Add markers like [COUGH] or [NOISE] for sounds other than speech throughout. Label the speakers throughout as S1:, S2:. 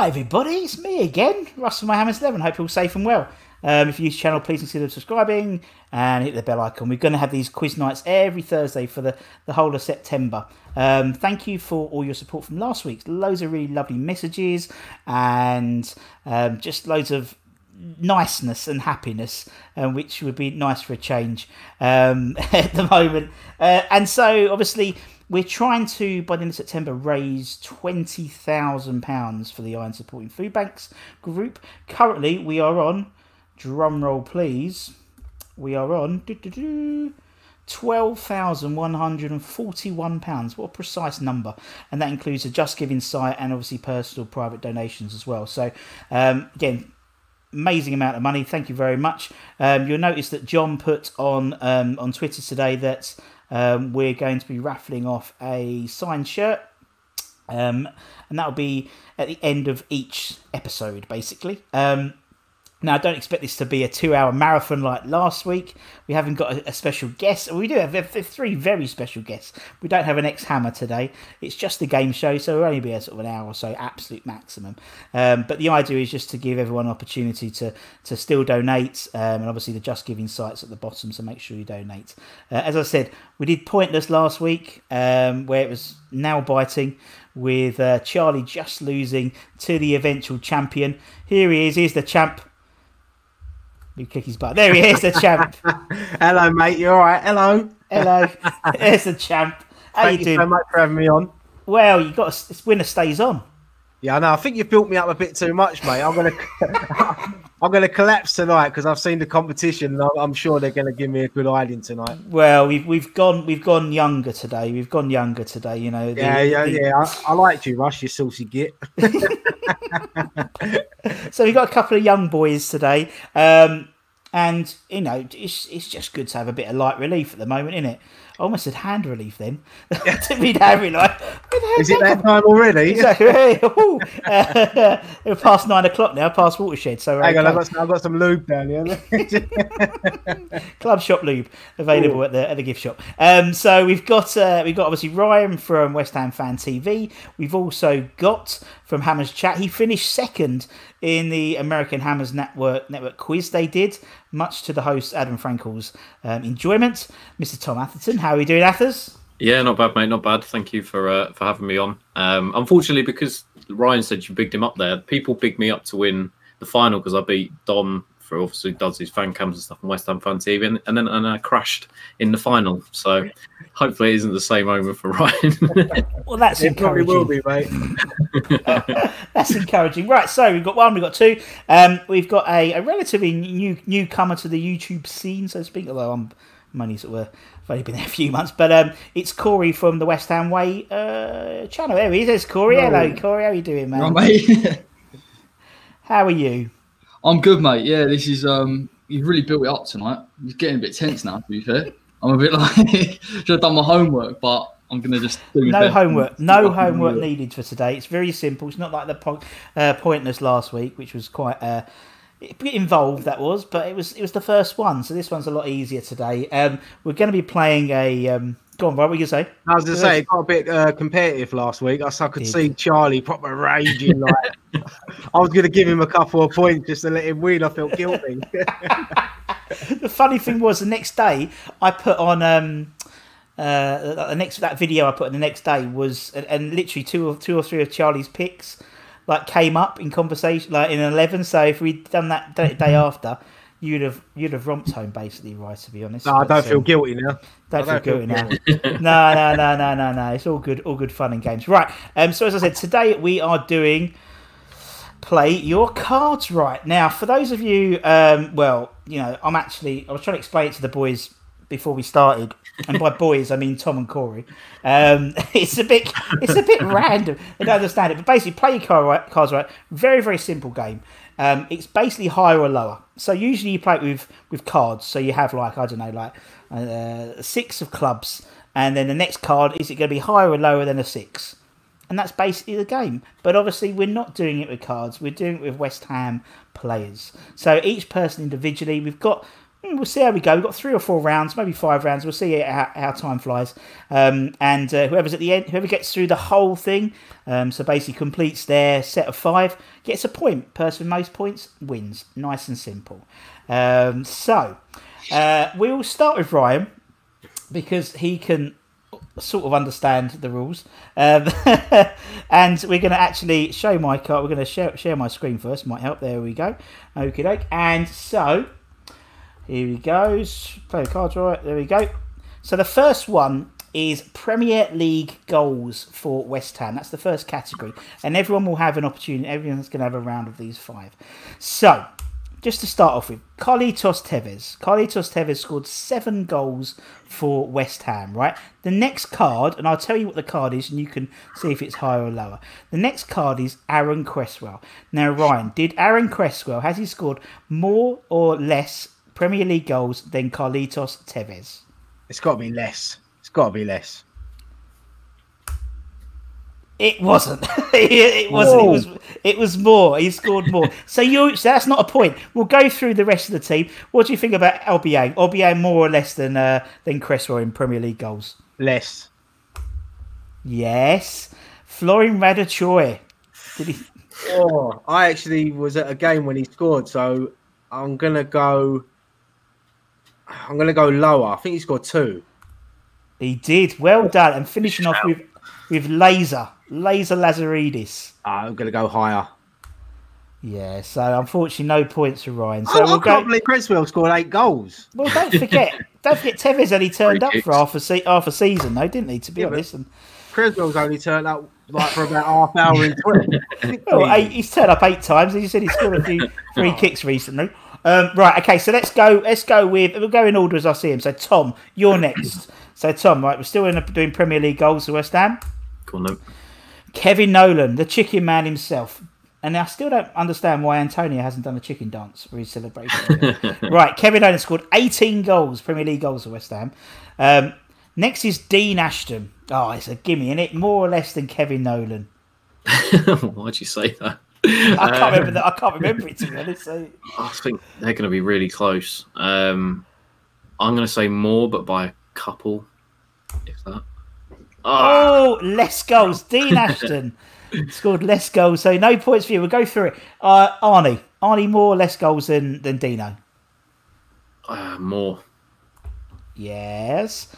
S1: Hi everybody, it's me again, Russell My Hammers 11. Hope you're all safe and well. Um, if you use the channel, please consider subscribing and hit the bell icon. We're going to have these quiz nights every Thursday for the, the whole of September. Um, thank you for all your support from last week. Loads of really lovely messages and um, just loads of niceness and happiness, uh, which would be nice for a change um, [LAUGHS] at the moment. Uh, and so, obviously, we're trying to, by the end of September, raise £20,000 for the Iron Supporting Food Banks group. Currently, we are on, drum roll please, we are on £12,141. What a precise number. And that includes a Just Giving site and obviously personal private donations as well. So, um, again, amazing amount of money. Thank you very much. Um, you'll notice that John put on um, on Twitter today that um, we're going to be raffling off a signed shirt. Um, and that'll be at the end of each episode, basically. Um, now, I don't expect this to be a two hour marathon like last week. We haven't got a, a special guest. We do have three very special guests. We don't have an ex Hammer today. It's just a game show, so it'll only be a sort of an hour or so, absolute maximum. Um, but the idea is just to give everyone an opportunity to, to still donate. Um, and obviously, the Just Giving site's at the bottom, so make sure you donate. Uh, as I said, we did Pointless last week, um, where it was now biting with uh, Charlie just losing to the eventual champion. Here he is. Here's the champ. You kick his butt. There he is, the champ. [LAUGHS]
S2: Hello, mate. You're all right? Hello.
S1: Hello. [LAUGHS] There's the champ. How
S2: Thank
S1: you
S2: you
S1: doing?
S2: so much for having me on.
S1: Well, you got to, winner stays on.
S2: Yeah, I know. I think you've built me up a bit too much, mate. I'm gonna, [LAUGHS] I'm gonna collapse tonight because I've seen the competition. And I'm- sure they're gonna give me a good hiding tonight.
S1: Well, we've we've gone we've gone younger today. We've gone younger today. You know. the-
S2: Yeah, yeah,
S1: the-
S2: yeah. I, I liked you, Rush. You saucy git. [LAUGHS]
S1: So we've got a couple of young boys today, um, and you know it's it's just good to have a bit of light relief at the moment, isn't it? I almost said hand relief then. [LAUGHS] to be hand relief. Where the hell
S2: Is it
S1: that
S2: time already? [LAUGHS]
S1: Exactly. [LAUGHS] Uh, we're past nine o'clock now, past watershed. So
S2: Hang on, I've got, some, I've got some lube down here.
S1: Club Shop Lube available at the at the gift shop. Um, so we've got uh, we've got obviously Ryan from West Ham Fan TV. We've also got from Hammers Chat. He finished second in the American Hammers Network network quiz they did, much to the host Adam Frankel's um, enjoyment. Mr. Tom Atherton, how are we doing, Athers?
S3: Yeah, not bad, mate. Not bad. Thank you for uh, for having me on. Um, unfortunately, because Ryan said you bigged him up there, people bigged me up to win the final because I beat Dom for obviously does his fan cams and stuff on West Ham Fan TV, and, and then and I crashed in the final. So hopefully, it isn't the same moment for [LAUGHS] Ryan.
S1: Well, that's
S2: it probably
S1: encouraging.
S2: will be, mate. [LAUGHS]
S1: That's encouraging. Right, so we've got one, we've got two. Um, we've got a, a relatively new newcomer to the YouTube scene, so to speak, although I'm, I'm only sort of, I've only been there a few months. But um, it's Corey from the West Ham Way uh, channel. There he is. There's Corey. Hello, Corey. How are you doing, man?
S4: Right, mate. [LAUGHS]
S1: How are you?
S4: I'm good, mate. Yeah, this is um, you've really built it up tonight. It's getting a bit tense now. To be fair, I'm a bit [LAUGHS] like should have done my homework, but I'm gonna just do
S1: No
S4: best.
S1: homework. No
S4: Yeah.
S1: homework needed for today. It's very simple. It's not like the po- uh, pointless last week, which was quite uh, involved. That was, but it was it was the first one. So this one's a lot easier today. Um, we're going to be playing a. Um, go on, what were you say?
S2: I was going to say, it got a bit uh, competitive last week. I could see Charlie proper raging. Like, [LAUGHS] I was going to give him a couple of points just to let him win. I felt guilty. [LAUGHS]
S1: the funny thing was the next day I put on um uh the next that video I put on the next day was and, and literally two or two or three of Charlie's picks like came up in conversation like in eleven. So if we'd done that day, day after, you'd have you'd have romped home basically, right? To be honest,
S2: no, I don't feel
S1: um,
S2: guilty now.
S1: Don't
S2: I
S1: feel
S2: don't
S1: guilty
S2: feel
S1: now. [LAUGHS] no, no, no, no, no, no. It's all good, all good fun and games. Right. Um. So as I said, today we are doing play your cards right. Now, for those of you, um, well, you know, I'm actually I was trying to explain it to the boys before we started, and by [LAUGHS] boys I mean Tom and Corey. Um, [LAUGHS] it's a bit, it's a bit [LAUGHS] random. They don't understand it, but basically, play your card right, cards right. Very, very simple game. Um, it's basically higher or lower. So usually you play it with with cards. So you have like I don't know, like uh, six of clubs, and then the next card is it going to be higher or lower than a six? And that's basically the game. But obviously, we're not doing it with cards. We're doing it with West Ham players. So each person individually, we've got mm, we'll see how we go. We've got three or four rounds, maybe five rounds. We'll see how, how time flies. Um, and uh, whoever's at the end, whoever gets through the whole thing, um, so basically completes their set of five, gets a point. Person with most points wins. Nice and simple. Um, so uh, we will start with Ryan because he can sort of understand the rules. Um, [LAUGHS] and we're going to actually show my card. We're going to share, share my screen first. Might help. There we go. Okay, doke. And so here he goes. Play the cards right. There we go. So the first one is Premier League goals for West Ham. That's the first category. And everyone will have an opportunity. Everyone's going to have a round of these five. So just to start off with, Carlitos Tevez. Carlitos Tevez scored seven goals for West Ham, right? The next card, and I'll tell you what the card is, and you can see if it's higher or lower. The next card is Aaron Cresswell. Now, Ryan, did Aaron Cresswell, has he scored more or less Premier League goals than Carlitos Tevez?
S2: It's got to be less. It's got to be less.
S1: It wasn't. [LAUGHS] it wasn't. It was. It was more. He scored more. [LAUGHS] so you. So that's not a point. We'll go through the rest of the team. What do you think about LBA? LBA more or less than uh, than Cresswell in Premier League goals.
S2: Less.
S1: Yes. Florin Raducioiu. Did he? [LAUGHS]
S2: Oh, I actually was at a game when he scored, so I'm gonna go. I'm gonna go lower. I think he scored two.
S1: He did. Well done. And finishing off with with Laser. Laser Lazaridis.
S2: I'm going to go higher.
S1: Yeah, so unfortunately, no points for Ryan. So
S2: oh,
S1: we'll
S2: I can't believe Cresswell scored eight goals.
S1: Well, don't forget, [LAUGHS] don't forget, Tevez only turned up for half a, se- half a season, though, didn't he? To be
S2: Yeah,
S1: honest, and
S2: Cresswell's only turned up like for about half an hour in twenty. [LAUGHS]
S1: well, eight, he's turned up eight times. As you said, he scored a few [LAUGHS] free kicks recently. Um, right, okay, so let's go. Let's go with. We'll go in order as I see him. So Tom, you're next. so Tom, right, we're still in doing Premier League goals for West Ham.
S3: Cool, no.
S1: Kevin Nolan, the chicken man himself. And I still don't understand why Antonio hasn't done a chicken dance for his celebration. [LAUGHS] right, Kevin Nolan scored 18 goals, Premier League goals for West Ham. Um, next is Dean Ashton. Oh, it's a gimme, is it? More or less than Kevin Nolan. [LAUGHS]
S3: Why'd you say that?
S1: I can't remember that. I can't remember it to be honest. So.
S3: I think they're going to be really close. Um, I'm going to say more, but by a couple, if that. Ah,
S1: Oh, less goals. Dean [LAUGHS] Ashton scored less goals, so no points for you. We'll go through it. Uh, Arnie, Arnie more or less goals than than Dino.
S3: uh, more.
S1: Yes.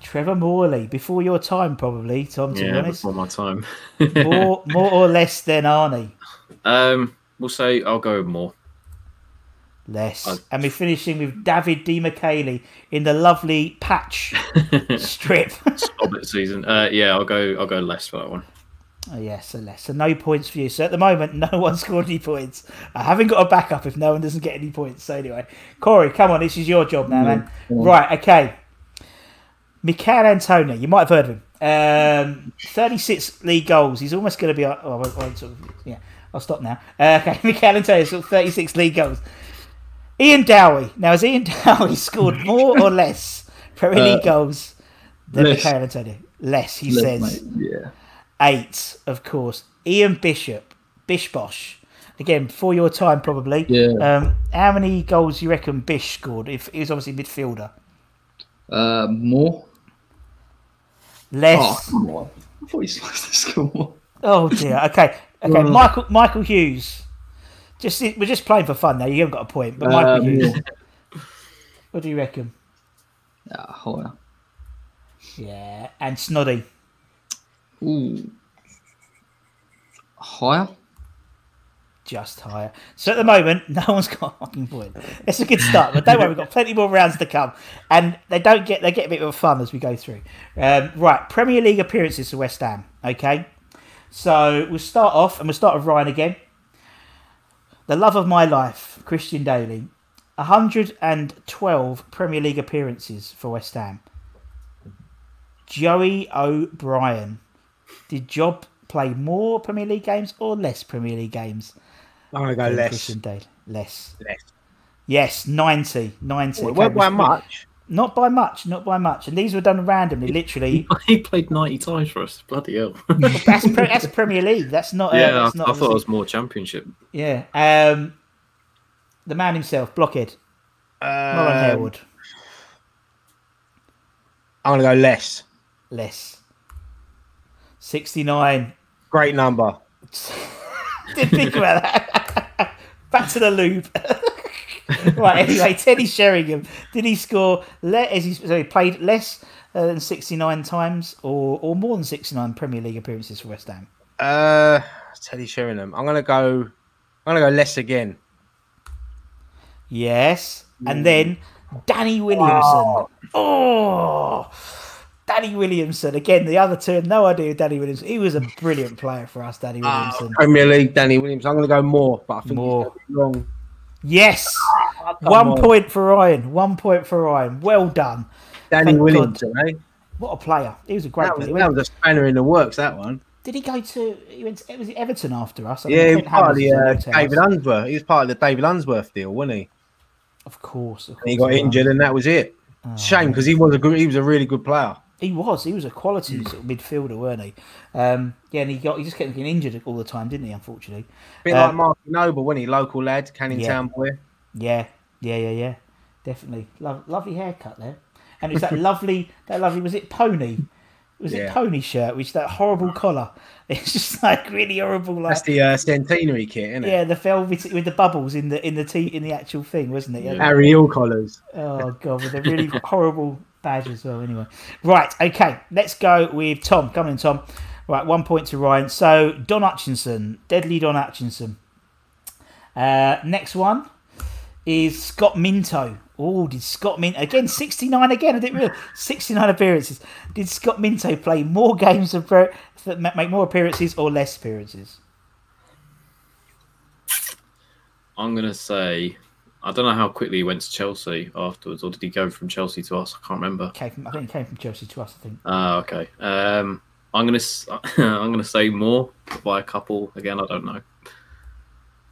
S1: Trevor Morley, before your time, probably, Tom, to be
S3: Yeah,
S1: honest.
S3: before my time.
S1: More, more or less than Arnie. [LAUGHS]
S3: um, we'll say I'll go more.
S1: Less.
S3: I-
S1: And we're finishing with David Di Michele in the lovely patch [LAUGHS] strip.
S3: Hobbit season. Uh, yeah, I'll go. I'll go less for that one.
S1: Oh, yes, so less. So no points for you. So at the moment, [LAUGHS] no one scored any points. I haven't got a backup if no one doesn't get any points. So anyway, Corey, come on, this is your job now, man. Right, okay. Michail Antonio, you might have heard of him. Um, 36 league goals. He's almost going to be. Oh, I won't- I won't sort of, yeah, I'll stop now. Uh, [LAUGHS] okay, Michail Antonio, sort of 36 league goals. Ian Dowie. Now, has Ian [LAUGHS] Dowie scored more or less Premier League goals than
S4: less.
S1: Michail Antonio? Less, he
S4: Less,
S1: says
S4: mate. Yeah.
S1: eight, of course. Ian Bishop, Bish Bosh. Again, before your time, probably.
S4: Yeah.
S1: Um, how many goals do you reckon Bish scored? If he was obviously midfielder,
S4: Uh, more. Oh,
S1: less.
S4: on. I thought were supposed to score more.
S1: Oh, dear. Okay, okay.
S4: Uh. [LAUGHS]
S1: Michael Michael Hughes. Just we're just playing for fun now. You haven't got a point, but Michael
S4: Uh,
S1: Hughes.
S4: more.
S1: What do you reckon?
S4: Higher.
S1: Yeah, and Snoddy.
S4: Ooh. Higher?
S1: Just higher. So at the moment, [LAUGHS] no one's got a fucking point. It's a good start, but don't worry, we've got plenty more rounds to come, and they don't get they get a bit of fun as we go through. Um, right, Premier League appearances for West Ham. Okay, so we'll start off, and we'll start with Ryan again. The love of my life, Christian Dailly, 112 Premier League appearances for West Ham. Joey O'Brien, did Job play more Premier League games or less Premier League games?
S2: I'm going to go less.
S1: Christian Dailly? Less.
S2: Less.
S1: Yes, 90. 90.
S2: Well, it
S1: Okay,
S2: weren't by much.
S1: Not by much, not by much. And these were done randomly, literally. [LAUGHS]
S3: he played 90 times for us. Bloody hell.
S1: that's, pre- that's Premier League. That's not. [LAUGHS] Uh,
S3: yeah, I,
S1: that's
S3: I
S1: not
S3: thought it was more championship.
S1: Yeah. Um, the man himself, Blockhead. Lauren
S2: Um,
S1: Harewood.
S2: I'm gonna go less.
S1: Less. 69.
S2: Great number. [LAUGHS]
S1: Didn't think about that. Back to the loop. [LAUGHS] right, anyway, Teddy Sheringham. Did he score, le- as he, so he played less uh, than 69 times or, or more than 69 Premier League appearances for West Ham?
S2: Uh, Teddy Sheringham. I'm gonna go. I'm gonna go less again.
S1: Yes. And then Danny Williamson. Oh. Danny Williamson. Again, the other two no idea who Danny Williamson. He was a brilliant player for us, Danny Williamson.
S2: Premier League, Danny Williamson. I'm gonna go more, but I think
S1: More.
S2: more. wrong.
S1: Yes.
S2: Come
S1: One
S2: on.
S1: point for Ryan. One point for Ryan. Well done.
S2: Danny
S1: Thank
S2: Williamson. Eh?
S1: What a player. He was a great
S2: That was,
S1: player.
S2: that was a spanner in the works. That one.
S1: Did he go to? He went. To, was it Everton after us? I
S2: Yeah, he was part of the uh. David Unsworth. He was part of the David Unsworth deal, wasn't he?
S1: Of course. Of course
S2: And he got
S1: was.
S2: injured, and that was it.
S1: Oh,
S2: Shame because he was a good, he was a really good player.
S1: He was. He was a quality
S2: Hmm.
S1: sort of midfielder, weren't he? Um, yeah, and he got. He just kept getting injured all the time, didn't he? Unfortunately.
S2: bit
S1: Uh,
S2: like Mark Noble, wasn't he? Local lad, Canning
S1: Yeah.
S2: Town boy.
S1: Yeah, yeah, yeah, yeah. Definitely. Lo- lovely haircut there. And it's that [LAUGHS] lovely, that lovely, was it pony? Was it pony shirt? Which that horrible collar. [LAUGHS] It's just like really horrible. Like
S2: That's the uh, centenary kit, isn't it?
S1: yeah, the velvet with the bubbles in the in the tea in the actual thing, wasn't it? Yeah.
S2: Harry Hill collars.
S1: Oh god, with a [LAUGHS] really horrible badge as well. Anyway, right, okay, let's go with Tom. Come in, Tom. Right, one point to Ryan. So Don Hutchinson, deadly Don Hutchinson. Uh, next one is Scott Minto. Oh, did Scott Minto again? Sixty nine again. I didn't realize sixty nine appearances. Did Scott Minto play more games of that make more appearances or less appearances?
S3: I'm gonna say I don't know how quickly he went to Chelsea afterwards, or did he go from Chelsea to us? I can't remember.
S1: Came from, I think he came from Chelsea to us. I think.
S3: Ah, okay. Um, I'm gonna s- [LAUGHS] I'm gonna say more by a couple again. I don't know.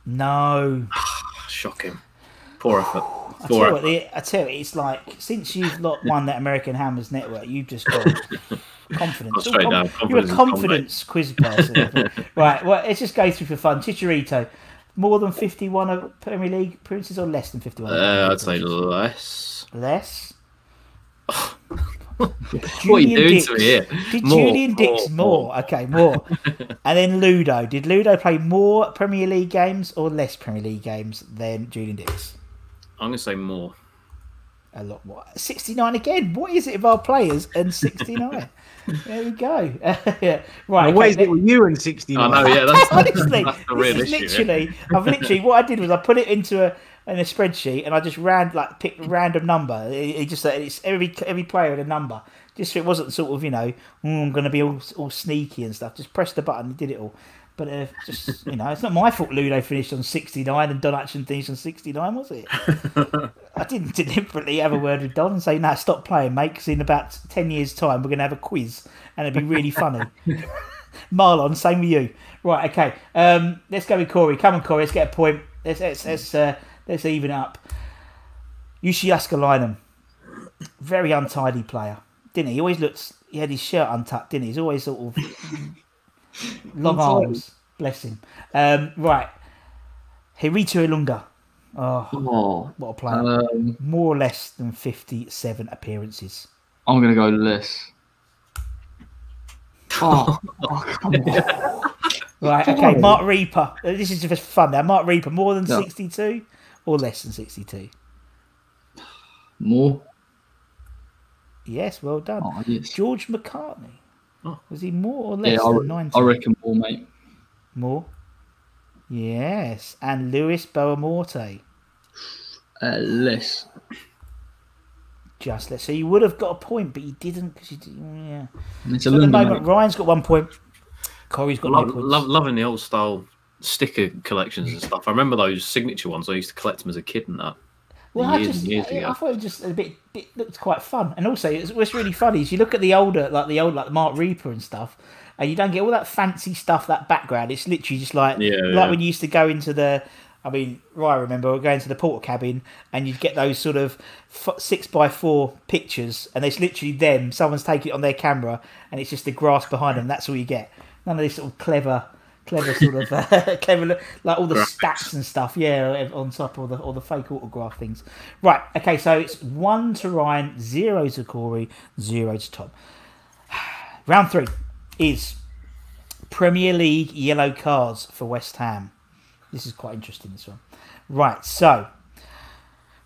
S1: No. [SIGHS]
S3: Shocking. Poor effort.
S1: I tell what, the, I tell you, it's like since you've lot won that American Hammers Network, you've just got [LAUGHS] confidence. All
S3: down.
S1: You're a
S3: Confidence
S1: confidence quiz person. right, well, let's just go through for fun. Chicharito, more than 51 of Premier League appearances or less than 51?
S3: Uh, I'd say less.
S1: less. [LAUGHS]
S3: What are you doing
S1: Dicks.
S3: to me here?
S1: Did
S3: More,
S1: Julian Dicks
S3: more,
S1: more? Okay, more. [LAUGHS] and then Ludo. Did Ludo play more Premier League games or less Premier League games than Julian Dicks?
S3: I'm gonna say more.
S1: a lot more. 69 again. What is it of our players and 69? [LAUGHS] there we go. yeah. [LAUGHS] Right.
S2: what
S1: okay,
S2: is it with you and 69?
S3: I know, yeah, that's, [LAUGHS]
S1: Honestly,
S3: that's the
S1: this
S3: real
S1: is
S3: issue. yeah.
S1: literally, I've literally, what I did was I put it into a in a spreadsheet and I just ran like picked a random number. It, it just it's every every player had a number. Just so it wasn't sort of you know "Mm, I'm going to be all all sneaky and stuff. Just press the button and did it all. But uh, just you know, it's not my fault. Ludo finished on 69 and Don Hutchinson finished on 69, was it? [LAUGHS] I didn't deliberately have a word with Don and say, "No, stop playing, mate." Because in about ten years' time, we're going to have a quiz and it'll be really funny. [LAUGHS] Marlon, same with you. Right, okay. Um, let's go with Corey. Come on, Corey. Let's get a point. Let's let's let's, uh, let's even up. Yushi very untidy player, didn't he? He always looked. He had his shirt untucked, didn't he? He's always sort of long arms. Bless him. Um, right, Herita Ilunga. Oh,
S4: Oh,
S1: what a player!
S4: um,
S1: More or less than fifty-seven appearances.
S4: I'm gonna go less. Oh, oh, come on. [LAUGHS]
S1: Right, okay. Marc Rieper. Uh, This is just fun now. Marc Rieper, more than
S4: Yeah.
S1: 62 or less than 62?
S4: More.
S1: Yes, well done.
S4: Oh, yes.
S1: George McCartney.
S3: Oh.
S1: Was he more or less
S4: Yeah, I,
S1: than
S4: re-
S1: 90?
S4: I reckon more, mate.
S1: More? Yes. And Luís Boa Morte.
S4: Uh, less.
S1: Just less. So see. You would have got a point, but you didn't because you didn't. yeah.
S4: It's
S1: So at the moment,
S4: mate.
S1: Ryan's got one point. Corey's got
S3: Love,
S1: no points.
S3: love, loving the old style sticker collections and stuff. I remember those signature ones. I used to collect them as a kid and that.
S1: Well, I just
S3: and years
S1: I,
S3: ago.
S1: I thought it was just a bit, bit looked quite fun, and also it's, what's really funny is you look at the older, like the old, like the Marc Rieper and stuff, and you don't get all that fancy stuff, that background. It's literally just like
S3: Yeah,
S1: like
S3: yeah.
S1: when you used to go into the. I mean, right, I remember we're going to the porter cabin, and you'd get those sort of f- six by four pictures, and it's literally them. Someone's taking it on their camera, and it's just the grass behind them. That's all you get. None of this sort of clever, clever sort of uh, [LAUGHS] clever, like all the
S3: Graphics.
S1: stats and stuff. Yeah, on top of the all the fake autograph things. Right. Okay. So it's one to Ryan, zero to Corey, zero to Tom. [SIGHS] Round three is Premier League yellow cards for West Ham. This is quite interesting. This one. Right. So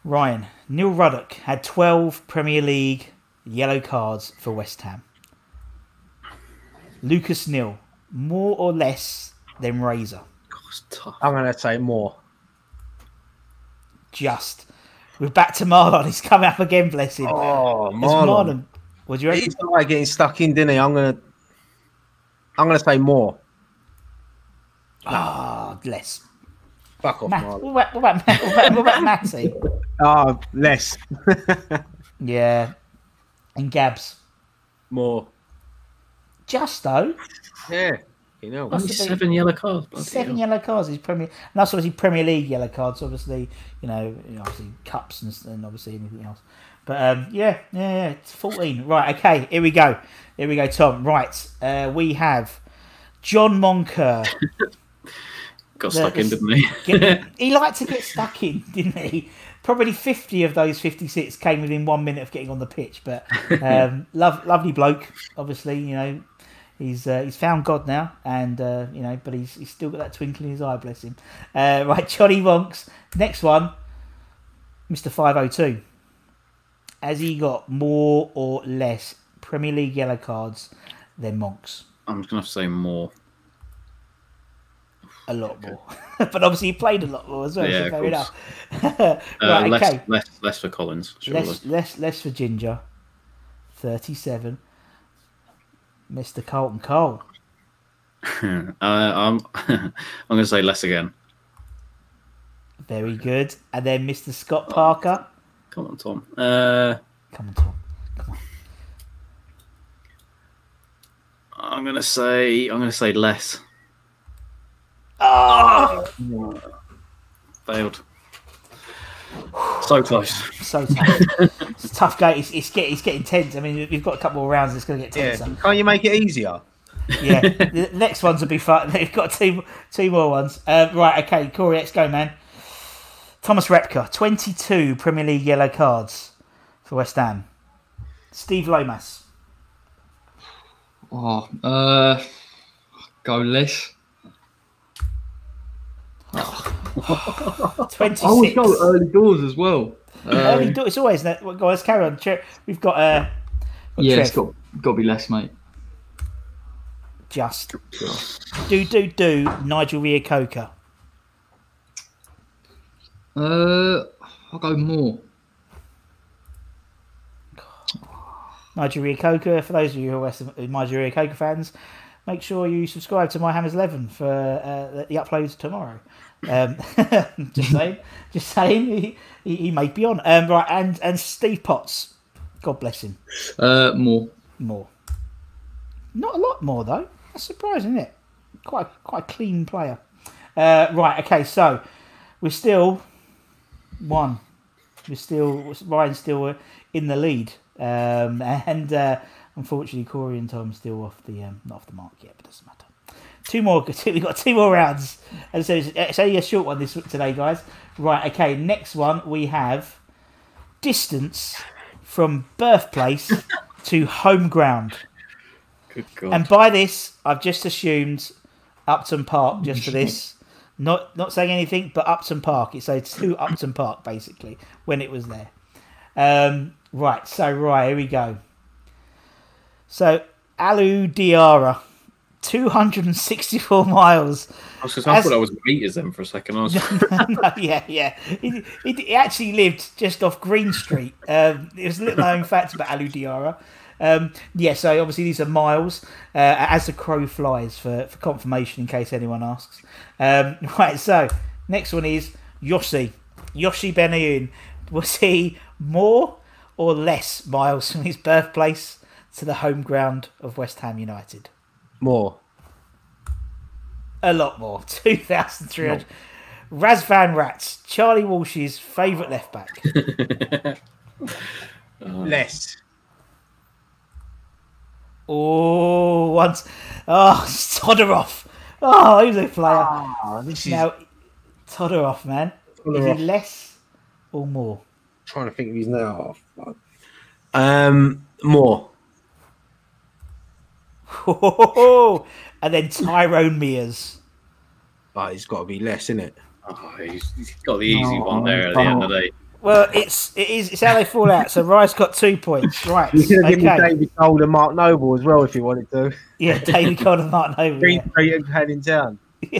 S1: Ryan Neil Ruddock had twelve Premier League yellow cards for West Ham. Lucas Neill, more or less than Razor.
S3: God, it's tough.
S2: I'm going to say more.
S1: Just. We're back to Marlon. He's come up again, bless him.
S2: Oh,
S1: It's
S2: Marlon.
S1: What do you reckon?
S2: He's like getting stuck in, didn't he? I'm going to. I'm going to say more.
S1: Ah, less.
S2: Fuck off,
S1: Matt,
S2: Marlon.
S1: what about, what about, what about, what about Matty? [LAUGHS]
S2: Oh, less. [LAUGHS]
S1: Yeah. And Gabs.
S2: more.
S1: Just though.
S2: Yeah. You know.
S1: What's
S3: Only seven yellow cards.
S1: Seven
S3: hell.
S1: yellow cards. is Premier, and that's obviously Premier League yellow cards. Obviously, you know, obviously cups and, and obviously anything else. But um, yeah, yeah, yeah, it's fourteen. Right, okay, here we go. Here we go, Tom. Right, uh, we have John Moncur. [LAUGHS]
S3: Got
S1: The-
S3: stuck in, didn't he? [LAUGHS]
S1: Get- [LAUGHS] he liked to get stuck in, didn't he? Probably fifty of those fifty-six came within one minute of getting on the pitch. But um, love, lovely bloke. Obviously, you know, he's uh, he's found God now, and uh, you know, but he's he's still got that twinkle in his eye. Bless him. Uh, [LAUGHS] right, Johnny Wonks. Next one, Mister Five Hundred Two. Has he got more or less Premier League yellow cards than Monks?
S3: I'm just gonna say more.
S1: A lot more, [LAUGHS] but obviously he played a lot more as well.
S3: Yeah,
S1: so
S3: of
S1: fair enough. [LAUGHS]
S3: Uh,
S1: right,
S3: less,
S1: okay.
S3: less, less for Collins. Surely.
S1: Less, less, less for Ginger. Thirty-seven. Mister Carlton Cole. [LAUGHS]
S3: uh, I'm, [LAUGHS] I'm gonna say less again.
S1: Very good. And then Mister Scott Parker.
S3: Come on, Tom. Uh,
S1: Come on, Tom.
S3: I'm gonna say I'm gonna say less.
S1: Oh,
S3: Failed. So close.
S1: so tough. it's a tough game. It's, it's getting it's getting tense. I mean, we've got a couple more rounds. It's going to get
S2: Yeah.
S1: tenser.
S2: Can't you make it easier?
S1: Yeah. the next ones will be fun. [LAUGHS] They've got two two more ones. Uh, right. Okay. Corey, let's go, man. Thomas Repka, twenty-two Premier League yellow cards for West Ham. Steve Lomas.
S4: Oh, uh, go less. [LAUGHS]
S1: Twenty-six.
S4: I always go early doors as well.
S1: Early
S4: Um,
S1: do- it's always that. Well, guys, carry on. We've got uh, got
S4: yeah, it's
S1: Trev.
S4: got got to be less, mate.
S1: just do do do Nigel Reo-Coker.
S4: Uh, I'll go more.
S1: Nigel Reo-Coker. For those of you who are West Nigel Reo-Coker fans, make sure you subscribe to My Hammers Eleven for uh, the uploads tomorrow. Um, [LAUGHS] just saying, just saying, he, he, he may be on. Um, right, and and Steve Potts, God bless him,
S4: Uh, more.
S1: more. Not a lot more though. That's surprising, isn't it? Quite quite a clean player. Uh, right, okay, so we're still one. We're still Ryan's still in the lead, um, [LAUGHS] and uh, unfortunately Corey and Tom still off the um, not off the mark yet, but doesn't matter. Two more. [LAUGHS] We've got two more rounds, and so it's, it's only a short one this today, guys. Right, okay. Next one we have distance from birthplace [LAUGHS] to home ground.
S3: Good God.
S1: And by this, I've just assumed Upton Park just for this. [LAUGHS] Not not saying anything, but Upton Park. It's a to Upton Park basically when it was there. Um, right, so right here we go. So Alou Diarra, two hundred and sixty-four miles.
S3: I was just, I
S1: as-
S3: thought I was meters then for a second. I was [LAUGHS] [LAUGHS]
S1: no, yeah, yeah. He, he, he actually lived just off Green Street. Um, it was a little known fact about Alou Diarra. Um, yeah, so obviously these are miles uh, as the crow flies for, for confirmation in case anyone asks. Um, [LAUGHS] right, so next one is Yossi. Yossi Benayoun. Was he more or less miles from his birthplace to the home ground of West Ham United?
S2: More.
S1: A lot more. [LAUGHS] 2,300. Razvan Rats, Charlie Walsh's favourite left back. [LAUGHS] [LAUGHS]
S2: Less.
S1: Oh, once. Oh, Todorov. Oh, he's a player.
S2: Ah, this is
S1: Now, Todder off, man. Is
S2: Todorov.
S1: he less or more?
S2: trying to think of his now. Oh, fuck. Um, more.
S1: And then Tyrone Mears.
S2: But it's got to be less, isn't it?
S3: Oh, he's, he's got the easy
S4: No,
S3: one there at the end of the day.
S1: Well, it's it is it's how they fall out. So Rice got two points. [LAUGHS] Right.
S2: You could have given
S1: Okay.
S2: David Cole and Mark Noble as well if you wanted to.
S1: Yeah, David [LAUGHS] Gold and Martin Over.
S2: Green Street and Head Town. [LAUGHS]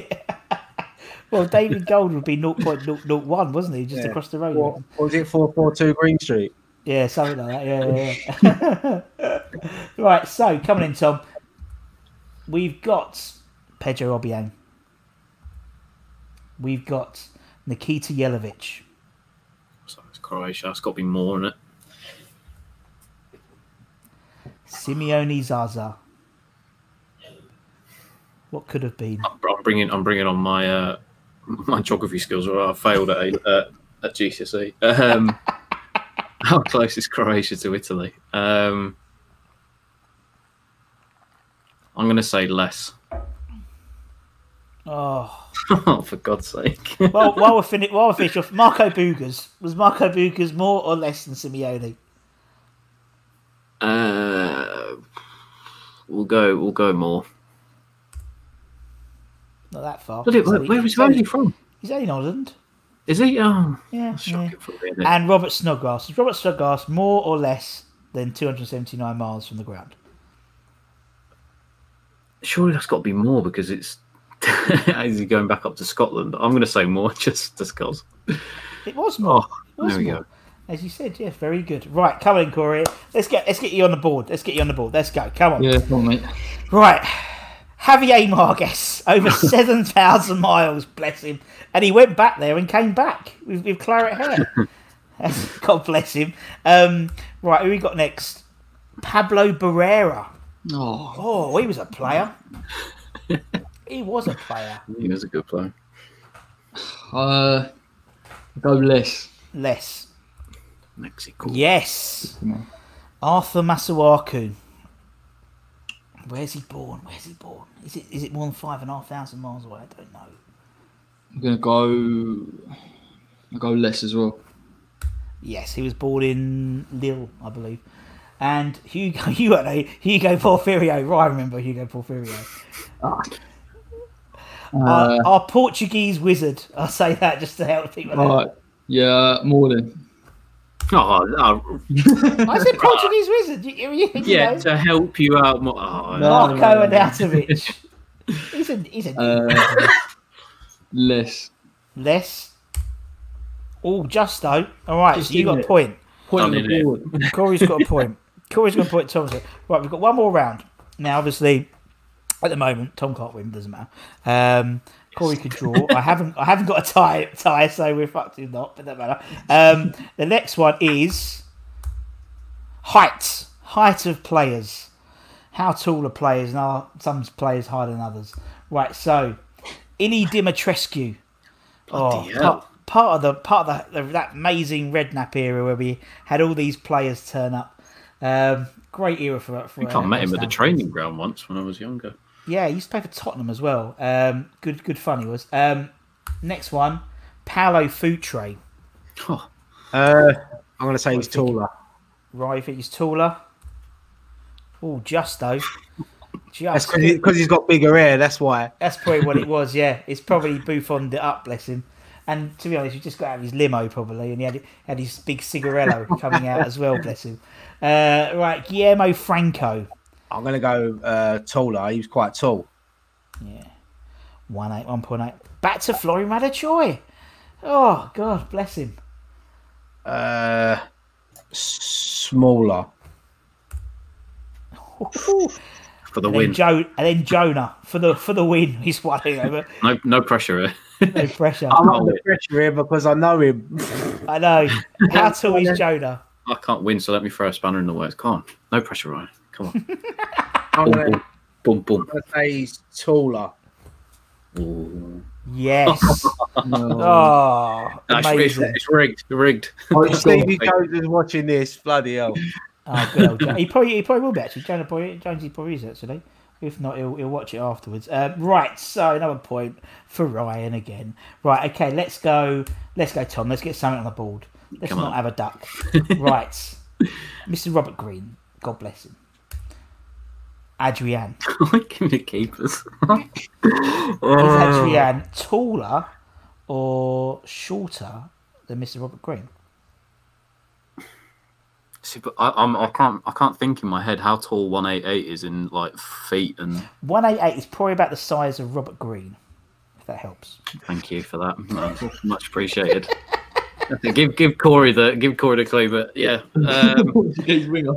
S1: Well, David Gold would be 0.001, wasn't he? Just
S2: Yeah.
S1: across the road.
S2: What, what was it? Four four two Green Street.
S1: Yeah, something like that. Yeah, yeah, yeah. right, so coming in, Tom, we've got Pedro Obiang. We've got Nikica Jelavić.
S3: So it's Croatia. It's got to be more in it.
S1: Simone Zaza. What could have been?
S3: I'm bringing. I'm bringing on my uh, my geography skills. Where I failed at a, uh, at GCSE. Um, [LAUGHS] how close is Croatia to Italy? Um, I'm going to say less.
S1: Oh,
S3: oh, [LAUGHS] for God's sake! [LAUGHS]
S1: well, while we're finished, while we're finished off, Marco Boogers was Marco Boogers more or less than Simone?
S3: uh, we'll go. We'll go more.
S1: Not that far.
S3: Where, where, where is where is he from?
S1: He's only in Holland.
S3: Is he? Oh,
S1: Yeah, yeah.
S3: me.
S1: And Robert Snodgrass. Is Robert Snodgrass more or less than 279 miles from the ground?
S3: Surely that's got to be more because it's. [LAUGHS] he going back up to Scotland? I'm going to say more [LAUGHS] just because.
S1: It was more.
S3: Oh,
S1: It was
S3: there we
S1: more.
S3: go.
S1: As you said, yeah, very good. Right, come in, Corey. Let's get let's get you on the board. Let's get you on the board. Let's go. Come on.
S4: Yeah, come on, mate.
S1: Right. Javier Margas, over [LAUGHS] 7,000 miles, bless him. And he went back there and came back with, with claret hair. God bless him. Um, right, who we got next? Pablo Barrera.
S4: Oh,
S1: Oh, he was a player. [LAUGHS] he was a player.
S3: He was a good player. [SIGHS]
S4: uh, go less.
S1: Less.
S3: Mexico.
S1: Yes.
S4: Come on.
S1: Arthur Masuaku. Where's he born? Where's he born? Is it is it more than five and a half thousand miles away? I don't know.
S4: I'm gonna go. I'll go less as well.
S1: Yes, he was born in Lille, I believe. And Hugo, [LAUGHS] you don't Hugo Porfirio. Right, I remember Hugo Porfirio.
S4: Uh,
S1: our, our Portuguese wizard. I'll say that just to help people out.
S4: right. Yeah, more than.
S3: Oh, oh, [LAUGHS]
S1: I said Portuguese wizard. You, you, you
S3: yeah,
S1: know,
S3: to help you out more. Oh,
S4: No.
S1: Marco
S4: no, no, no.
S1: Adatovic. [LAUGHS] he's a he's a
S4: Uh, less.
S1: less. Oh, though. All right,
S4: Just
S1: so you
S4: give
S1: got a point.
S4: Point on the board.
S1: Corey's got a point. Corey's got a point. Tom's right. We've got one more round. Now, obviously, at the moment, Tom can't win. Doesn't matter. Um, Corey could draw. I haven't. I haven't got a tie. Tie, so we're fucked if not. But that matter. Um, the next one is height. Height of players. How tall are players? And are some players higher than others? Right. So, Ilie Dumitrescu.
S3: Bloody hell.
S1: part, part of the part of the, that amazing red Redknapp era where we had all these players turn up. Um, great era for for.
S3: I think I met him at the training ground once when I was younger.
S1: Yeah, he used to play for Tottenham as well. Um, good good fun he was. Um, next one, Paulo Futre.
S3: Oh,
S2: Uh, I'm going to say he's taller.
S1: Right, you think he's taller? Oh, Justo.
S2: That's
S1: Just
S2: because he's got bigger hair. That's why.
S1: That's probably what it was. Yeah, it's probably Buffon it up, bless him. And to be honest, he just got out of his limo probably, and he had had his big cigarello [LAUGHS] coming out as well, bless him. Uh, right, Guillermo Franco.
S2: I'm going to go uh, taller. He was quite tall.
S1: Yeah, one eight, one point eight. Back to Florian Madachoy. Oh God, bless him.
S2: Uh, smaller. [LAUGHS] [LAUGHS]
S3: for the
S1: And then,
S3: win.
S1: jo- and then Jonah for the for the win. [LAUGHS] He's one over.
S3: No, no pressure here.
S1: No [LAUGHS] pressure.
S2: I'm under pressure here because I know him.
S1: I know. [LAUGHS] How tall is Jonah?
S3: I can't win, so let me throw a spanner in the works. Come on, no pressure, Ryan. Come on.
S2: I'm
S3: boom,
S2: going
S3: boom, boom, boom.
S2: to say he's taller.
S3: Ooh.
S1: Yes.
S4: No.
S1: Oh,
S3: That's- it's,
S1: amazing.
S3: it's rigged. Rigged.
S2: Oh, if Stevie Jones is watching this, bloody hell.
S1: Oh, good old. [LAUGHS] He probably, he probably will be actually. Jonah probably, Jonesy probably is actually. If not, he'll, he'll watch it afterwards. Um, right, so another point for Ryan again. Right, okay, let's go. Let's go, Tom. Let's get something on the board. Let's
S3: Come
S1: not
S3: on.
S1: have a duck. [LAUGHS] right, Mr. Robert Green. God bless him. Adrian.
S3: Give me keepers.
S1: Is Adrian taller or shorter than Mr. Robert Green?
S3: See, but I, I'm, I can't I can't think in my head how tall 188 is in like feet and
S1: 188 is probably about the size of Robert Green, if that helps.
S3: thank you for that. No, much appreciated. give give Corey the give Corey the clue, but yeah. Um, [LAUGHS]
S4: He's winger.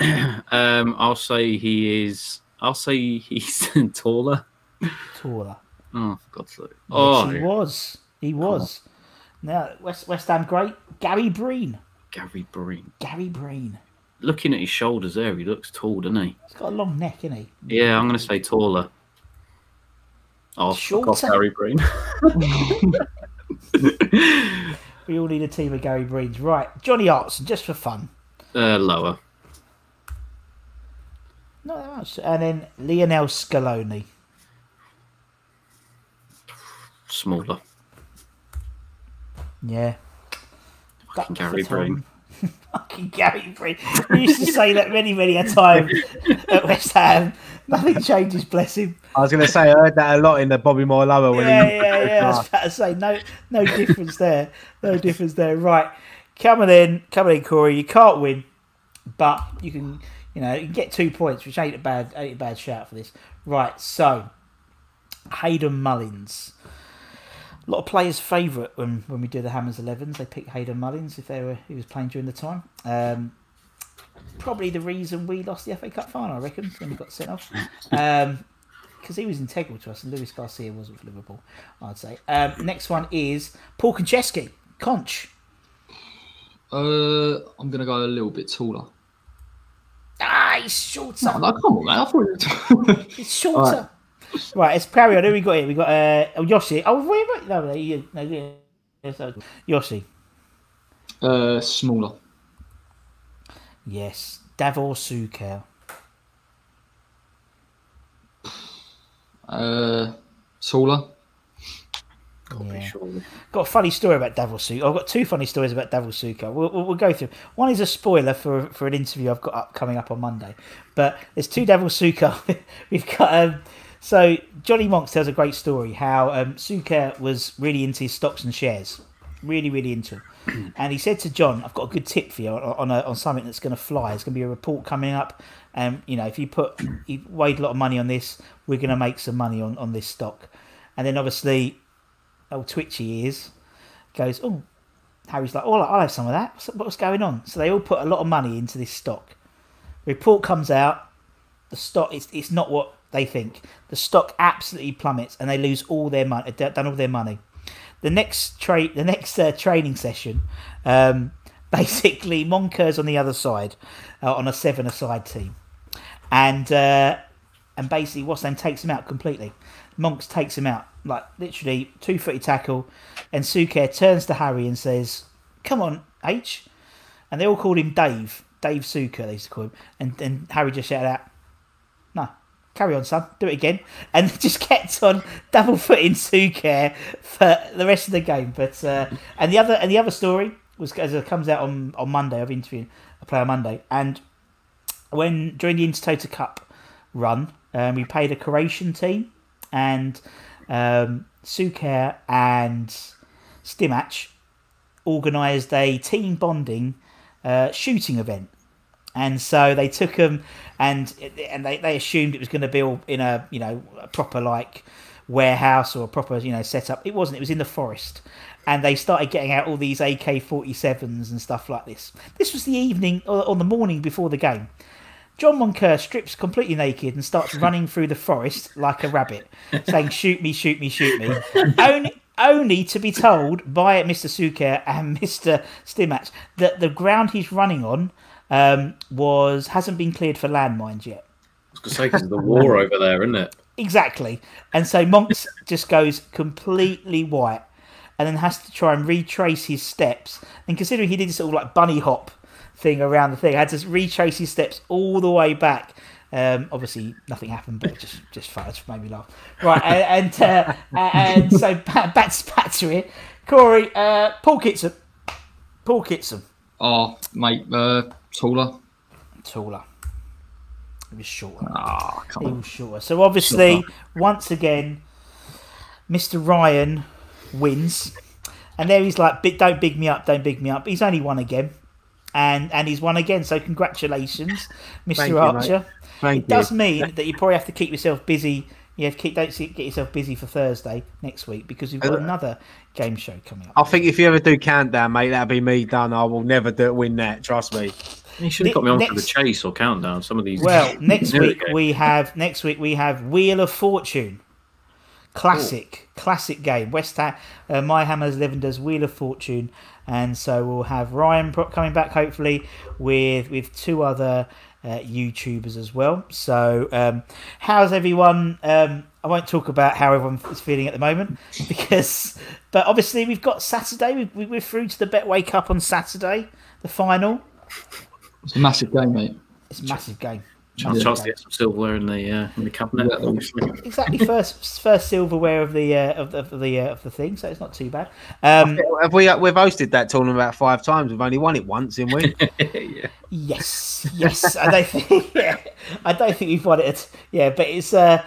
S4: [CLEARS THROAT]
S3: um, I'll say he is. I'll say he's [LAUGHS] taller.
S1: Taller.
S3: Oh, for God's sake!
S1: Yes,
S3: Oh,
S1: he was. He was. Now, West, West Ham great. Gary Breen.
S3: Gary Breen.
S1: Gary Breen.
S3: Looking at his shoulders there, he looks tall, doesn't he?
S1: He's got a long neck, isn't he?
S3: Yeah, I'm going to say taller. Oh, fuck off,
S1: Shorter.
S3: Gary Breen. [LAUGHS]
S1: We all need a team of Gary Breens. Right, Johnny Artson, just for fun.
S3: uh, lower.
S1: Not that much. And then Lionel Scaloni.
S3: Smaller.
S1: Yeah. [LAUGHS]
S3: Fucking Gary. Breen.
S1: Fucking Gary Breen. We used to [LAUGHS] say that many, many a time at West Ham. Nothing changes, bless him.
S2: I was going to say I heard that a lot in the Bobby Moore lower when
S1: Yeah,
S2: he
S1: yeah, yeah. I was about to say no, no difference there. No difference there. Right, coming in, coming in, Corey. You can't win, but you can, you know, you can get two points, which ain't a bad, ain't a bad shout for this. Right, so Hayden Mullins. A lot of players' favourite when, when we do the Hammers 11s. They pick Hayden Mullins if they were he was playing during the time. Um, probably the reason we lost the FA Cup final, I reckon, when he got sent off. Um, because he was integral to us, and Luis Garcia wasn't for Liverpool, I'd say. Um, next one is Paul Konchesky, Conch.
S4: Uh, I'm gonna go a little bit taller.
S1: Ah, he's shorter.
S4: No, no, come on, man. I thought you were
S1: He's shorter. [LAUGHS] Right, let's carry on. Who we got here? We got uh, oh, Yoshi. Oh, wait, wait, no, no, yeah, no, yeah, yes, uh, Yoshi.
S4: uh, smaller.
S1: Yes, Davor Suker.
S4: Uh, taller.
S1: Yeah.
S3: Surely.
S1: Got a funny story about Davor Suker. I've got two funny stories about Davor Suker. We'll, we'll, we'll go through. One is a spoiler for for an interview I've got up coming up on Monday. But there's two Davor Suker. [LAUGHS] We've got um, so Johnny Monks tells a great story how um, was really into his stocks and shares, really really into. Them. [CLEARS THROAT] And he said to John, "I've got a good tip for you on on, a, on something that's going to fly. There's going to be a report coming up, and you know if you put [CLEARS THROAT] you weighed a lot of money on this, we're going to make some money on on this stock." And then obviously old twitchy ears goes, oh, Harry's like, oh, I'll have some of that. What's, what's going on? So they all put a lot of money into this stock. Report comes out, the stock it's it's not what they think. The stock absolutely plummets, and they lose all their money, done all their money. The next trade, the next uh, training session, um, [LAUGHS] basically Monker's on the other side, uh, on a seven-a-side team, and uh, and basically what's name takes him out completely. Monks takes him out, like literally two footy tackle, and Suker turns to Harry and says, "Come on, H," and they all called him Dave, Dave Suker. They used to call him, and and Harry just shouted out, "No, carry on, son, do it again," [LAUGHS] and just kept on double footing Suker for the rest of the game. But uh, and the other and the other story was as it comes out on on Monday. I've interviewed a player on Monday, and when during the Intertoto Cup run, um, we played a Croatian team, and um, Suker and Stimac organised a team bonding uh, shooting event, and so they took them and and they, they assumed it was going to be all in a you know a proper like warehouse or a proper you know setup. It wasn't. It was in the forest, and they started getting out all these AK 47s and stuff like this. This was the evening or on the morning before the game. John Moncur strips completely naked and starts [LAUGHS] running through the forest like a rabbit, saying, "Shoot me, shoot me, shoot me." only, only to be told by Mr. Suker and [LAUGHS] Mr. Stimac that the ground he's running on um, was hasn't been cleared for landmines yet.
S3: I was going to say because of the war [LAUGHS] over there, isn't it?
S1: Exactly. And so Monks just goes completely white and then has to try and retrace his steps. And considering he did this sort of like bunny hop thing around the thing, had to retrace his steps all the way back Um, obviously, nothing happened, but just just fun. It made me laugh. Right, and and, uh, and so back, back, to, back to it. Corey, uh, Paul Kitson. Paul Kitson.
S4: Oh, mate, uh, taller.
S1: Taller. He was shorter.
S4: Ah, come
S1: He was shorter. So obviously, once again, Mr. Ryan wins, and there he's like, "Don't big me up, don't big me up." He's only won again, and and he's won again. So congratulations, Mr. [LAUGHS]
S2: Thank you,
S1: Archer.
S2: Thank
S1: it does mean that you probably have to keep yourself busy. You have to keep don't see- get yourself busy for Thursday next week because we've got another game show coming up.
S2: I think if you ever do countdown, mate, that'll be me done. I will never do win that. Trust me.
S3: You should have got me on for the chase or countdown. Some of these.
S1: Well, [LAUGHS] next week we have next week we have Wheel of Fortune, classic classic game. West Ham, uh, My Hammers Eleven does Wheel of Fortune, and so we'll have Ryan coming back hopefully with with two other uh, YouTubers as well. So um, how's everyone? Um, I won't talk about how everyone is feeling at the moment [LAUGHS] because, but obviously we've got Saturday. We, we, we're through to the Betway Cup on Saturday, the final.
S4: It's a massive game, mate.
S1: It's a massive game.
S3: chance, chance to get some silverware in the uh, in the cabinet.
S4: Yeah.
S3: obviously.
S1: exactly first first silverware of the uh, of the of the, uh, of the thing, so it's not too bad. Um,
S2: Have we? We've hosted that tournament about five times. We've only won it once, haven't we? [LAUGHS]
S3: yeah.
S1: yes, yes, I don't think [LAUGHS] yeah, I don't think we've won it. Yeah, but it's uh,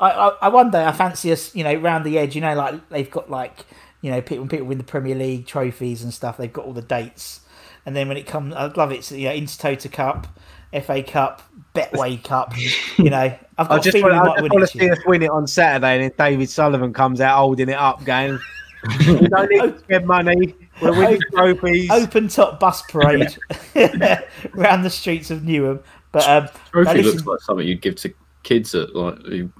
S1: I, I I one day I fancy us, you know, round the edge. You know, like they've got like you know people when people win the Premier League trophies and stuff, they've got all the dates, and then when it comes, I love it. So, you know, Intertoto Cup. FA Cup, Betway Cup, you know, I've got
S2: I
S1: a
S2: just
S1: feeling
S2: want,
S1: we
S2: I
S1: might
S2: just
S1: win
S2: want
S1: it
S2: to see
S1: year.
S2: us win it on Saturday, and then David Sullivan comes out holding it up, going, "We don't need [LAUGHS] to spend money. We're winning trophies."
S1: open top bus parade [LAUGHS] around the streets of Newham. But um,
S3: Trophy
S1: now listen-
S3: looks like something you'd give to kids at like you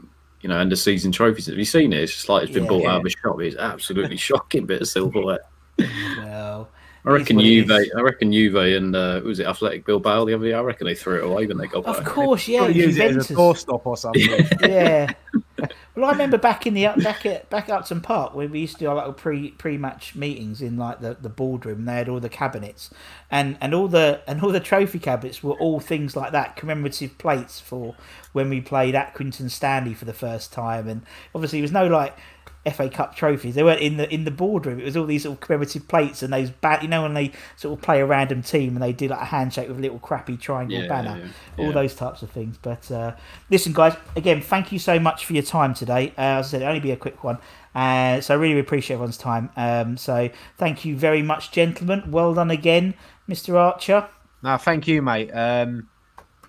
S3: know end of season trophies. Have you seen it? It's just like it's been
S1: Yeah.
S3: bought out of a shop. It's absolutely [LAUGHS] shocking bit of silverware.
S1: well,
S3: I reckon
S1: what
S3: Juve. I reckon Juve and uh, who was it Athletic Bilbao the other year. I reckon they threw it away when they got
S1: of
S3: back.
S1: course, yeah,
S2: Probably use it as a
S1: Juventus.
S2: doorstop or something. [LAUGHS]
S1: yeah. Well, I remember back in the back at back at Upton Park when we used to do like pre pre match meetings in like the, the boardroom. They had all the cabinets, and and all the and all the trophy cabinets were all things like that, commemorative plates for when we played Accrington Stanley for the first time. And obviously, there was no like FA Cup trophies. They weren't in the in the boardroom. It was all these sort of commemorative plates and those ba- you know when they sort of play a random team and they do like a handshake with a little crappy triangle
S3: Yeah,
S1: banner,
S3: yeah,
S1: all those types of things. But uh, listen, guys, again, thank you so much for your time today. Uh, as I said, it'll only be a quick one. Uh, so I really appreciate everyone's time. Um, so thank you very much, gentlemen. Well done again, Mr. Archer.
S2: No, thank you, mate. Um,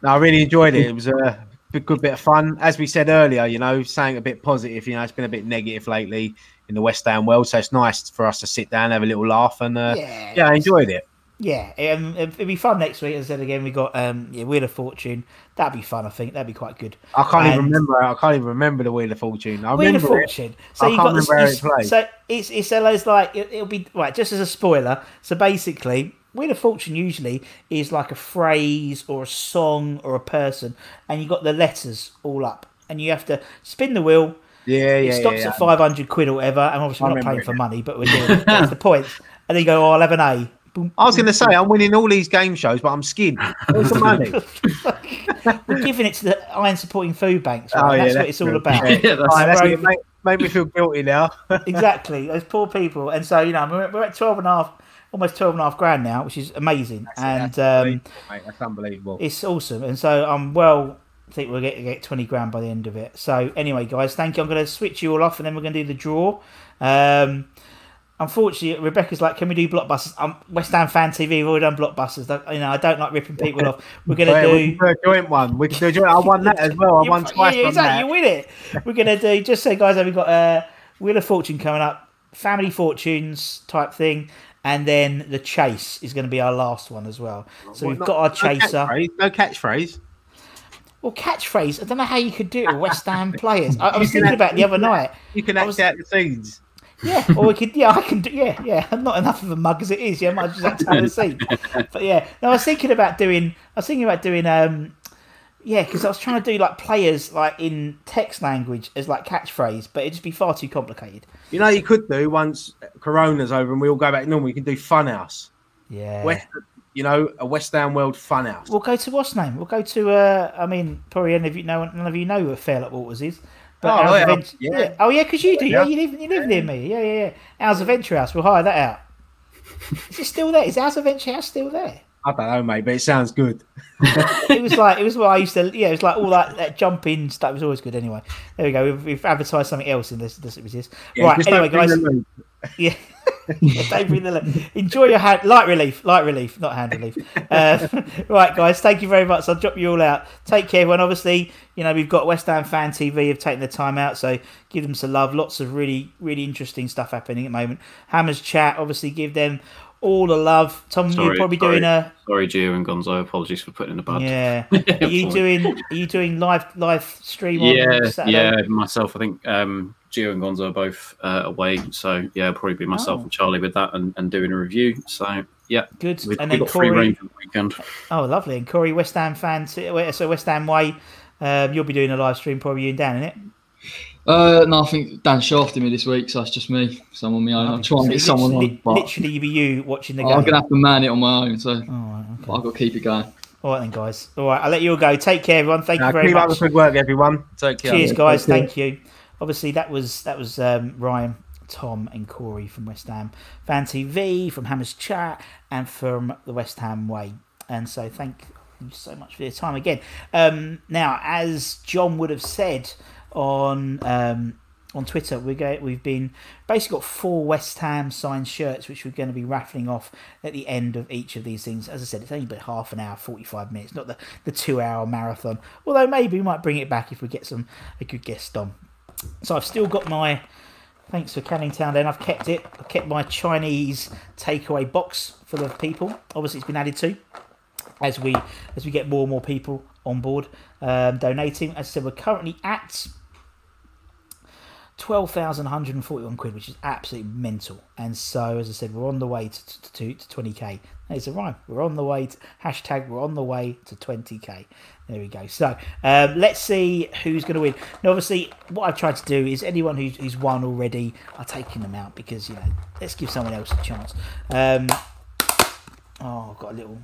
S2: no, I really enjoyed it. It was a good bit of fun. As we said earlier, you know, saying a bit positive. You know, it's been a bit negative lately in the West Ham world, so it's nice for us to sit down, have a little laugh, and uh,
S1: Yeah.
S2: yeah, I enjoyed it.
S1: Yeah, um, it'll be fun next week. As I said again, we got um, yeah, Wheel of Fortune. That'd be fun. I think that'd be quite good.
S2: I can't even remember. I can't even remember the Wheel of Fortune. I
S1: Wheel of
S2: remember it.
S1: Fortune. So
S2: I
S1: you
S2: can't
S1: got this,
S2: it.
S1: So it's it's those like it, it'll be right. Just as a spoiler. So basically, Wheel of Fortune usually is like a phrase or a song or a person, and you got the letters all up, and you have to spin the wheel.
S2: Yeah,
S1: It
S2: yeah,
S1: stops
S2: yeah.
S1: at five hundred quid or whatever, and obviously
S2: I
S1: we're not paying
S2: it
S1: for money, but we're doing it. That's the points. [LAUGHS] And then you go, oh, I'll have an A. Boom.
S2: I was going to say I'm winning all these game shows, but I'm skinned. Where's the money? [LAUGHS]
S1: We're giving it to the iron supporting food banks. Right?
S2: Oh, yeah,
S1: that's what
S2: that's
S1: it's all about.
S2: Yeah. [LAUGHS]
S3: Yeah, that's
S2: Right, that's
S1: Right.
S2: it. Make, make me feel guilty now.
S1: exactly those poor people and so you know we're, we're at 12 and a half almost 12 and a half grand now which is amazing and
S2: That's
S1: um,
S2: unbelievable, mate. That's unbelievable.
S1: it's awesome and so i'm well I think we'll get get 20 grand by the end of it so anyway guys thank you i'm going to switch you all off and then we're going to do the draw um Unfortunately, Rebecca's like, "Can we do blockbusters?" I'm West Ham fan TV. We've already done blockbusters. Don't- You know, I don't like ripping people off. We're gonna do.
S2: we can do a joint one. We can do a joint. I won that as well. I [LAUGHS]
S1: You-
S2: won twice
S1: yeah, exactly. You win it. We're gonna do. Just say, guys, we've got a Wheel of Fortune coming up, Family Fortunes type thing, and then the Chase is going to be our last one as well. So we've
S2: Not-
S1: got our
S2: no
S1: chaser.
S2: No catchphrase.
S1: Well, catchphrase. I don't know how you could do it West Ham [LAUGHS] players. I, I was thinking
S2: can
S1: about it the other night.
S2: You can act
S1: was-
S2: out the scenes.
S1: Yeah, or we could. Yeah, I can do. Yeah, yeah. I'm not enough of a mug as it is. Yeah, I might just have to have a [LAUGHS] seat. But yeah, no, I was thinking about doing. I was thinking about doing. um Yeah, because I was trying to do like players like in text language as like catchphrase, but it'd just be far too complicated.
S2: You know, you could do once Corona's over and we all go back normal. You can do Funhouse.
S1: Yeah.
S2: West, you know, a West Ham World fun house.
S1: We'll go to what's name? We'll go to. Uh, I mean, probably none of you know. None of you know where Fairlop Waters is. But
S2: Oh, yeah, yeah.
S1: Oh yeah, because you do. Yeah,
S2: Yeah.
S1: you live. You live near me. Yeah, yeah, yeah. Hours Adventure House. We'll hire that out. [LAUGHS] is it still there? Is Hours Adventure House still there?
S2: I don't know, mate, but it sounds good. [LAUGHS]
S1: it was like it was what I used to. Yeah, it was like all that, that jumping stuff. Was always good. Anyway, there we go. We've, we've advertised something else in this. This was this.
S2: Yeah,
S1: right. Anyway, guys. [LAUGHS] Yeah. [LAUGHS] Don't bring the li- enjoy your hand light relief, light relief, not hand relief. Uh, right, guys, thank you very much. I'll drop you all out. Take care, everyone. Obviously, you know we've got West Ham Fan TV have taken the time out, so give them some love. Lots of really, really interesting stuff happening at the moment. Hammers chat, obviously, give them all the love. Tom, you're probably
S3: sorry.
S1: doing a
S3: Sorry, Gio and Gonzo. Apologies for putting in the bad.
S1: yeah. [LAUGHS] Are you doing? Are you doing live live stream
S3: Yeah, yeah. Myself, I think um, Gio and Gonzo are both uh, away, so yeah, it'll probably be myself
S1: Oh.
S3: and Charlie with that and, and doing a review. So yeah,
S1: Good.
S3: we,
S1: and
S3: we
S1: then Corey.
S3: the weekend.
S1: Oh, lovely. And Corey, West Ham fan. So West Ham way. Um, you'll be doing a live stream, probably you and Dan, innit?
S4: Uh, no, I think Dan shafted me this week, so it's just me. So I'm on my own. I'm trying to get someone
S1: literally,
S4: on, but
S1: literally be you watching the game.
S4: I'm gonna have to man it on my own. So
S1: All right, okay.
S4: but I've got to keep it going.
S1: All right then, guys. All right, I'll let you all go. Take care, everyone. Thank
S2: Uh,
S1: you very
S2: keep up
S1: much.
S2: the good work, everyone. Take care.
S1: Cheers, guys.
S4: Thank you.
S1: Thank you. Obviously, that was that was um, Ryan, Tom, and Corey from West Ham Fan TV, from Hammers Chat, and from the West Ham Way. And so, thank you so much for your time again. Um, now, as John would have said on um, on Twitter, we go, we've been basically got four West Ham signed shirts, which we're going to be raffling off at the end of each of these things. As I said, it's only been half an hour, forty five minutes, not the the two hour marathon. Although maybe we might bring it back if we get some a good guest on. So I've still got my. Thanks for Canning Town. Then I've kept it. I've kept my Chinese takeaway box full of people. Obviously, it's been added to as we as we get more and more people on board um, donating. As I said, we're currently at twelve thousand one hundred and forty-one quid, which is absolutely mental. And so, as I said, we're on the way to to to twenty k. It's a rhyme. We're on the way. To, hashtag. We're on the way to twenty k. There we go. So um, let's see who's going to win. Now, obviously, what I've tried to do is anyone who's, who's won already, I've taken them out because you know, let's give someone else a chance. Um, oh, I've got a little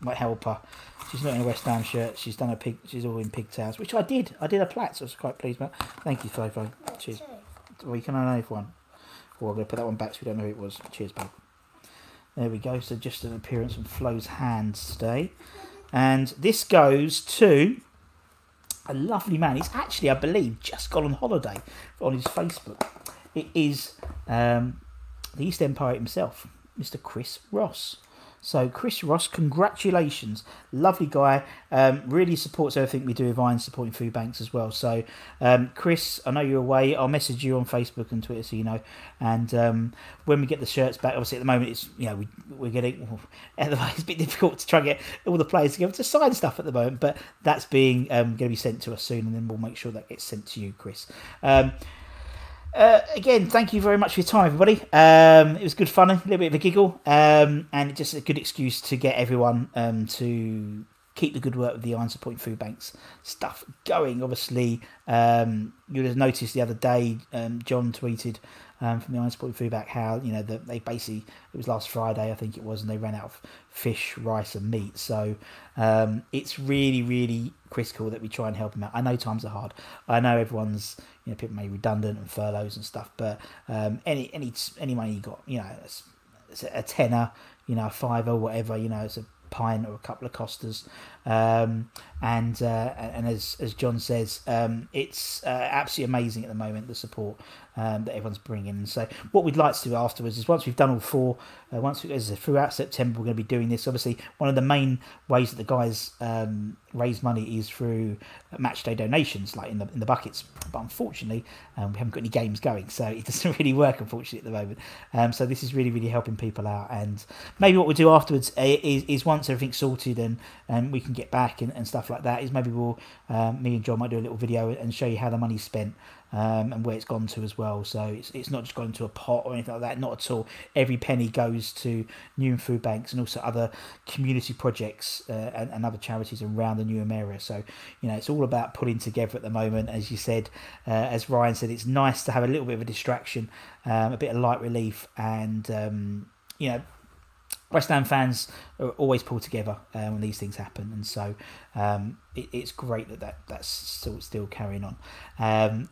S1: my helper. She's not in a West Ham shirt. She's done a pig. She's all in pigtails, which I did. I did a plait, so I was quite pleased about. Thank you, Flo. Cheers. Well, you can only have one. Oh, I'm going to put that one back so we don't know who it was. Cheers, babe. There we go. So just an appearance from Flo's hands today. And this goes to a lovely man. He's actually, I believe, just gone on holiday on his Facebook. It is um, the East End poet himself, Mr. Chris Ross. So, Chris Ross, congratulations. Lovely guy. Um, really supports everything we do with Irons supporting food banks as well. So, um, Chris, I know you're away. I'll message you on Facebook and Twitter so you know. And um, when we get the shirts back, obviously at the moment it's, you know, we, we're getting, [LAUGHS] it's a bit difficult to try and get all the players together to sign stuff at the moment. But that's being um, going to be sent to us soon and then we'll make sure that gets sent to you, Chris. Uh, again, thank you very much for your time, everybody. Um, it was good fun, a little bit of a giggle, um, and just a good excuse to get everyone um, to keep the good work of the Irons Supporting Food Banks stuff going. Obviously, um, you'll have noticed the other day, um, John tweeted um, from the Irons Supporting Food Bank how you know that they basically it was last Friday, I think it was, and they ran out of fish, rice, and meat. So um, it's really, really critical that we try and help them out. I know times are hard. I know everyone's you know people may be redundant and furloughs and stuff, but um, any any any money you got, you know, it's, it's a tenner, you know, a fiver, whatever, you know, it's a pint or a couple of costas um, and uh, and as as John says um, it's uh, absolutely amazing at the moment the support um, that everyone's bringing. So what we'd like to do afterwards is once we've done all four uh, once we, as throughout September we're going to be doing this. Obviously one of the main ways that the guys um, raise money is through match day donations like in the in the buckets. But unfortunately um, we haven't got any games going so it [LAUGHS] doesn't really work unfortunately at the moment. Um, so this is really really helping people out. And maybe what we'll do afterwards uh, is, is once everything's sorted and and we can get back and, and stuff like that is maybe we'll um, me and John might do a little video and show you how the money's spent um, and where it's gone to as well. So it's, it's not just gone into a pot or anything like that. Not at all. Every penny goes to Newham Food Banks and also other community projects uh, and, and other charities around the Newham area. So you know it's all about putting together at the moment. As you said, uh, as Ryan said, it's nice to have a little bit of a distraction, um, a bit of light relief, and um, you know West Ham fans are always pull together um, when these things happen, and so um, it, it's great that, that that's still still carrying on. Um,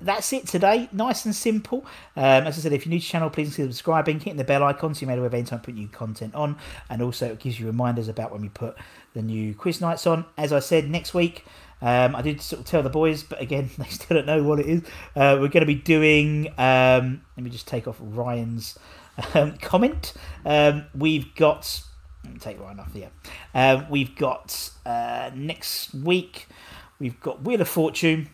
S1: that's it today. Nice and simple. Um, as I said, if you're new to the channel, please consider subscribing, hitting the bell icon so you're made aware of any time I put new content on, and also it gives you reminders about when we put the new quiz nights on. As I said, next week. Um, I did sort of tell the boys, but again, [LAUGHS] they still don't know what it is. Uh, we're going to be doing. Um, let me just take off Ryan's um, comment. Um, we've got. Take Ryan off here. Um, we've got uh, next week. We've got Wheel of Fortune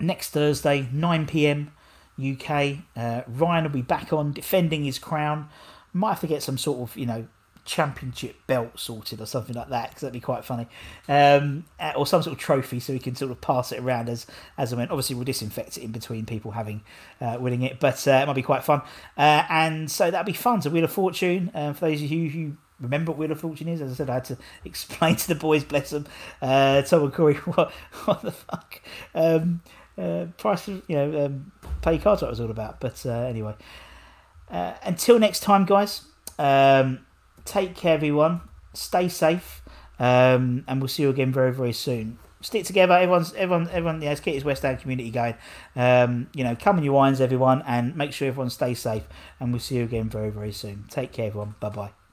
S1: next Thursday, 9 pm UK. Uh, Ryan will be back on defending his crown. Might have to get some sort of, you know, championship belt sorted or something like that because that'd be quite funny. Um, or some sort of trophy so we can sort of pass it around as as I went obviously we'll disinfect it in between people having uh, winning it but uh, it might be quite fun. Uh, and so that'd be fun. So Wheel of Fortune um, for those of you who remember what Wheel of Fortune is as I said I had to [LAUGHS] explain to the boys bless them uh, Tom and Corey [LAUGHS] what, what the fuck? Um, uh, price of you know um, play cards what it was all about. But uh, anyway. Uh, until next time guys um, take care everyone. Stay safe um, and we'll see you again very very soon. Stick together everyone's everyone everyone yeah, let's West Ham community going. Um, you know come on you Irons everyone and make sure everyone stays safe and we'll see you again very very soon. Take care everyone. Bye bye